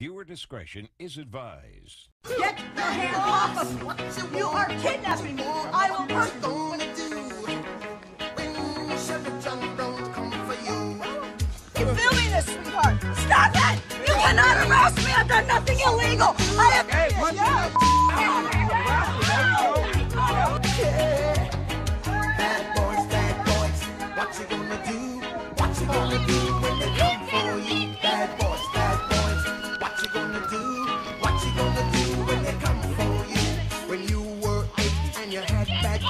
Viewer discretion is advised. Get your hands off of me! You are kidnapping me! I will hurt you! gonna do when Chevy John don't come for you? You're filming this, sweetheart! Stop it! You cannot arrest me! I've done nothing illegal! I have... Hey, Bad boys, bad boys, what you gonna do? What you gonna do when they come